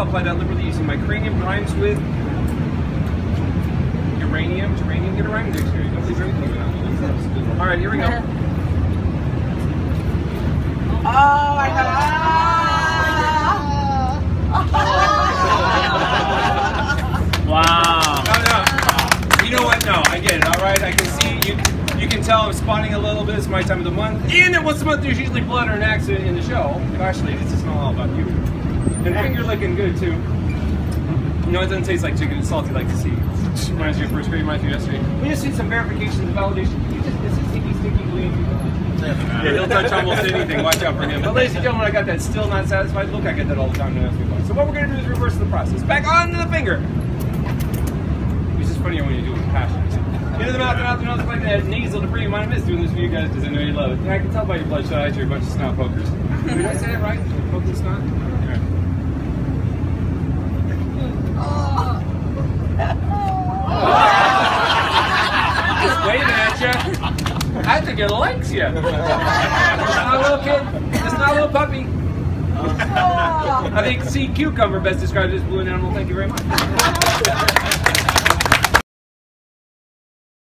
I'll apply that liberally using my cranium rhymes with uranium. Uranium get a rhyming dictionary. Don't leave everything All right, here we go. Oh my god. Wow. No, no. You know what? No, I get it. All right, I can see you. You can tell I'm spawning a little bit. It's my time of the month, and then once a month there's usually blood or an accident in the show. Actually, this is not all about you. And finger licking good too. You know, it doesn't taste like chicken. It's salty like the sea. Reminds me of first grade. Reminds me of yesterday. We just need some verification and validation. You just, this is sticky, sticky, green. Yeah, he'll touch almost anything. Watch out for him. But ladies and gentlemen, I got that still not satisfied look. I get that all the time. Don't ask me why. So what we're gonna do is reverse the process. Back onto the finger. Which is funnier when you do it with passion. Into the mouth and out the nose like that nasal debris. Mine miss doing this for you guys because I know you love it. And I can tell by your bloodshot eyes you're a bunch of snot pokers. Did I say that right? Poking snot? Just waving at you. I think it likes you. It's not a little kid. It's not a little puppy. Oh. I think sea cucumber best describes this blue animal. Thank you very much.